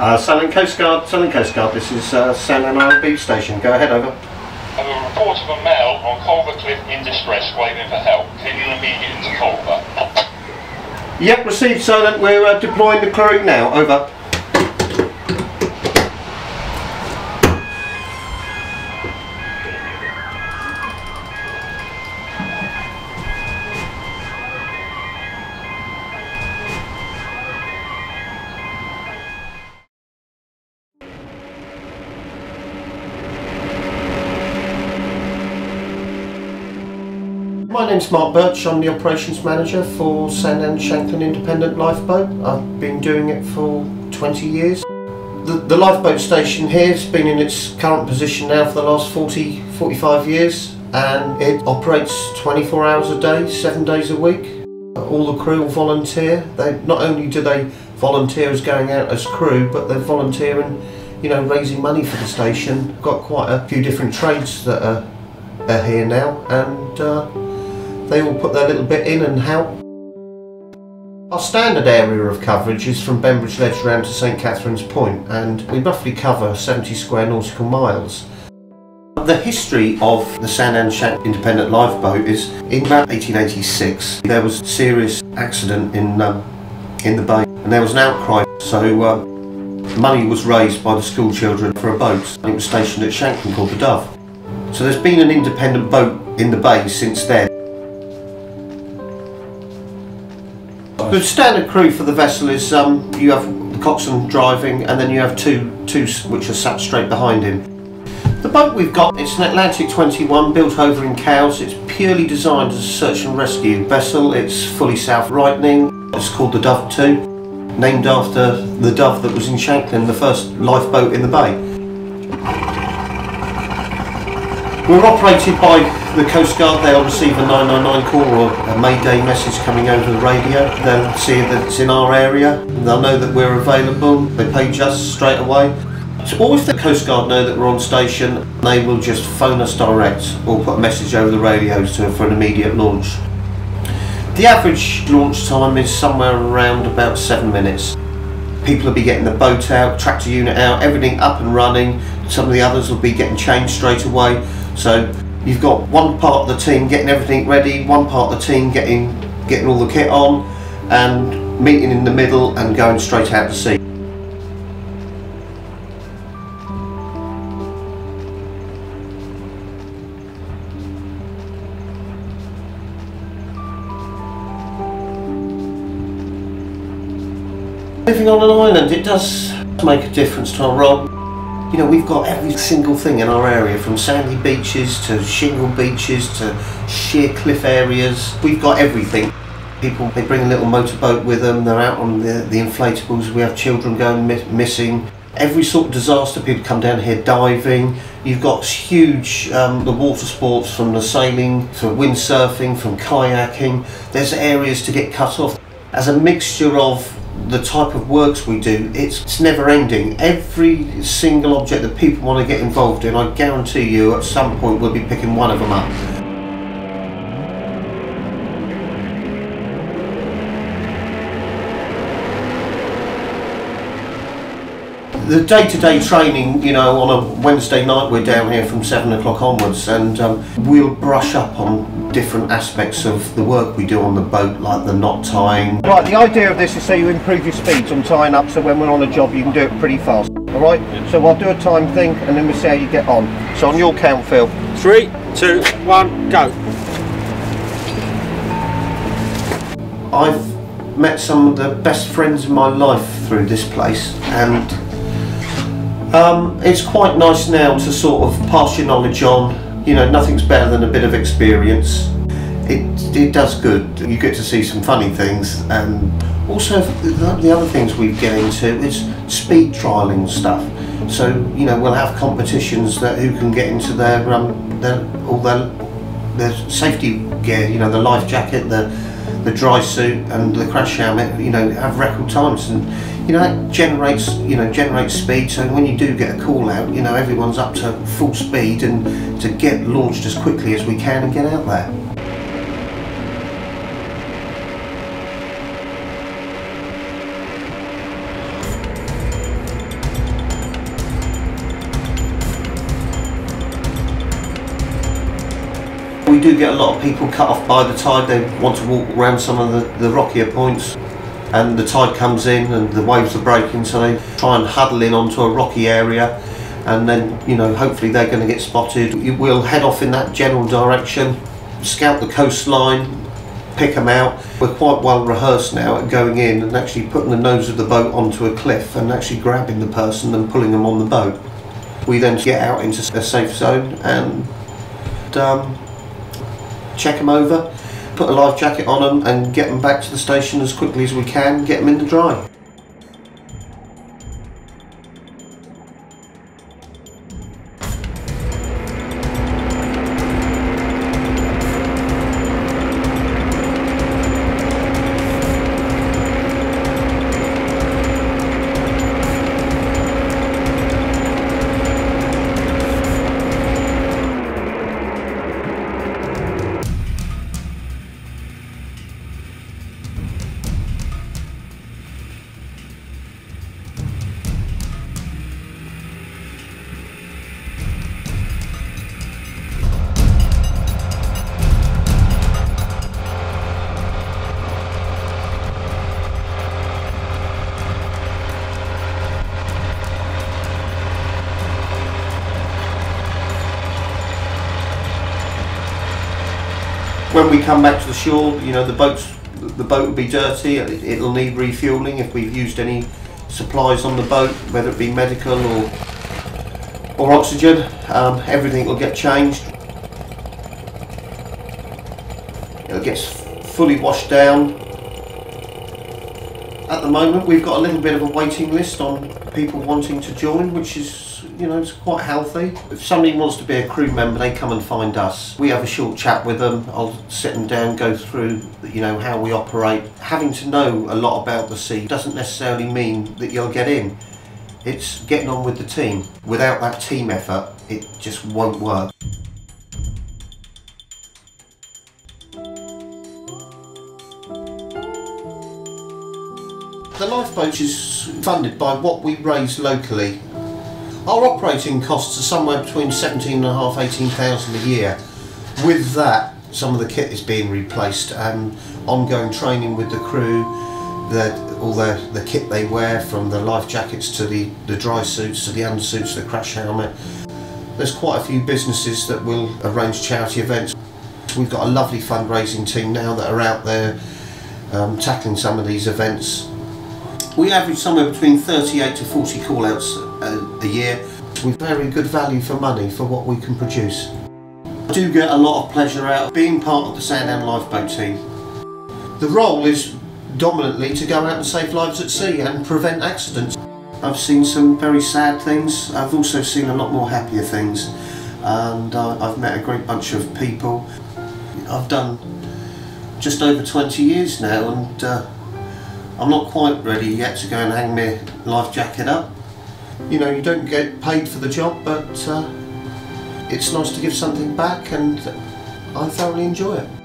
Uh, Solent Coast Guard, Solent Coast Guard, this is uh, San Anil Station. Go ahead, over. I have a report of a male on Culver Cliff in distress waving for help. Can you immediate into Culver? Yep, received Solent. We're uh, deploying the crew now. Over. My name's Mark Birch, I'm the operations manager for Sandown Shanklin Independent Lifeboat. I've been doing it for 20 years. The, the lifeboat station here has been in its current position now for the last 40, 45 years and it operates 24 hours a day, 7 days a week. All the crew volunteer. They Not only do they volunteer as going out as crew, but they're volunteering, you know, raising money for the station. Got quite a few different trades that are, are here now and uh, they all put their little bit in and help. Our standard area of coverage is from Bembridge Ledge round to St Catherine's Point and we roughly cover 70 square nautical miles. The history of the San Shank Independent Lifeboat is in about 1886 there was a serious accident in, um, in the bay and there was an outcry so uh, money was raised by the school children for a boat. It was stationed at Shanklin called the Dove. So there's been an independent boat in the bay since then. The standard crew for the vessel is um, you have the coxswain driving and then you have two, two which are sat straight behind him. The boat we've got, it's an Atlantic 21 built over in Cowes. It's purely designed as a search and rescue vessel. It's fully self-rightening. It's called the Dove 2, named after the dove that was in Shanklin, the first lifeboat in the bay. We're operated by the Coast Guard. They'll receive a 999 call or a Mayday message coming over the radio. They'll see that it's in our area. They'll know that we're available. They page us straight away. So, or if the Coast Guard know that we're on station, they will just phone us direct or put a message over the radio to for an immediate launch. The average launch time is somewhere around about seven minutes. People will be getting the boat out, tractor unit out, everything up and running. Some of the others will be getting changed straight away. So you've got one part of the team getting everything ready, one part of the team getting getting all the kit on, and meeting in the middle and going straight out to sea. Living on an island, it does make a difference to our role. You know, we've got every single thing in our area, from sandy beaches to shingle beaches to sheer cliff areas. We've got everything. People, they bring a little motorboat with them, they're out on the, the inflatables, we have children going mi missing. Every sort of disaster, people come down here diving. You've got huge, um, the water sports from the sailing to windsurfing, from kayaking. There's areas to get cut off. As a mixture of the type of works we do, it's, it's never ending. Every single object that people want to get involved in, I guarantee you at some point we'll be picking one of them up. The day-to-day training, you know, on a Wednesday night we're down here from seven o'clock onwards, and um, we'll brush up on different aspects of the work we do on the boat, like the knot tying. Right, the idea of this is so you improve your speeds on tying up, so when we're on a job you can do it pretty fast. All right, so I'll do a time thing, and then we'll see how you get on. So on your count, Phil. Three, two, one, go. I've met some of the best friends in my life through this place, and um, it's quite nice now to sort of pass your knowledge on. You know, nothing's better than a bit of experience. It, it does good. You get to see some funny things and also the other things we get into is speed trialing stuff. So, you know, we'll have competitions that who can get into their, um, their all their, their safety gear, you know, the life jacket, the the dry suit and the crash helmet, you know, have record times and you know, that generates, you know, generates speed. So when you do get a call out, you know, everyone's up to full speed and to get launched as quickly as we can and get out there. We do get a lot of people cut off by the tide. They want to walk around some of the, the rockier points and the tide comes in and the waves are breaking so they try and huddle in onto a rocky area and then you know hopefully they're going to get spotted. We'll head off in that general direction, scout the coastline, pick them out. We're quite well rehearsed now at going in and actually putting the nose of the boat onto a cliff and actually grabbing the person and pulling them on the boat. We then get out into a safe zone and um, check them over, put a life jacket on them and get them back to the station as quickly as we can, get them in the dry. When we come back to the shore, you know, the boat's the boat will be dirty. It, will need refueling if we've used any supplies on the boat, whether it be medical or or oxygen. Um, everything will get changed. It gets fully washed down. At the moment, we've got a little bit of a waiting list on people wanting to join, which is you know, it's quite healthy. If somebody wants to be a crew member, they come and find us. We have a short chat with them. I'll sit them down, go through, you know, how we operate. Having to know a lot about the sea doesn't necessarily mean that you'll get in. It's getting on with the team. Without that team effort, it just won't work. The lifeboat is funded by what we raise locally our operating costs are somewhere between 17,500 18,000 a year. With that, some of the kit is being replaced and ongoing training with the crew, the, all the, the kit they wear from the life jackets to the, the dry suits to the undersuits, the crash helmet. There's quite a few businesses that will arrange charity events. We've got a lovely fundraising team now that are out there um, tackling some of these events. We average somewhere between 38 to 40 call-outs a, a year with very good value for money for what we can produce. I do get a lot of pleasure out of being part of the Sandown Lifeboat team. The role is dominantly to go out and save lives at sea and prevent accidents. I've seen some very sad things, I've also seen a lot more happier things and uh, I've met a great bunch of people. I've done just over 20 years now and uh, I'm not quite ready yet to go and hang my life jacket up. You know, you don't get paid for the job, but uh, it's nice to give something back and I thoroughly enjoy it.